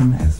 Und